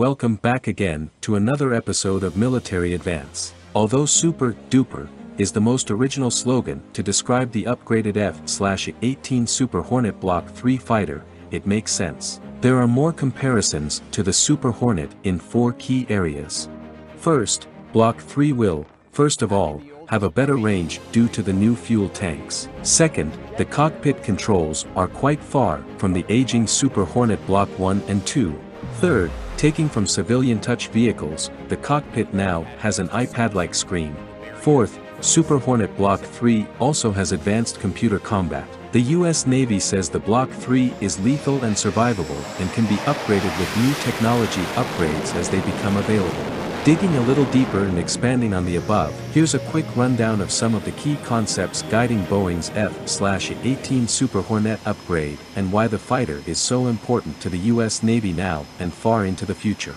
Welcome back again to another episode of Military Advance. Although Super Duper is the most original slogan to describe the upgraded F-18 Super Hornet Block 3 fighter, it makes sense. There are more comparisons to the Super Hornet in four key areas. First, Block 3 will, first of all, have a better range due to the new fuel tanks. Second, the cockpit controls are quite far from the aging Super Hornet Block 1 and 2. Third, taking from civilian touch vehicles, the cockpit now has an iPad-like screen. Fourth, Super Hornet Block 3 also has advanced computer combat. The US Navy says the Block 3 is lethal and survivable and can be upgraded with new technology upgrades as they become available. Digging a little deeper and expanding on the above, here's a quick rundown of some of the key concepts guiding Boeing's F-18 Super Hornet upgrade and why the fighter is so important to the US Navy now and far into the future.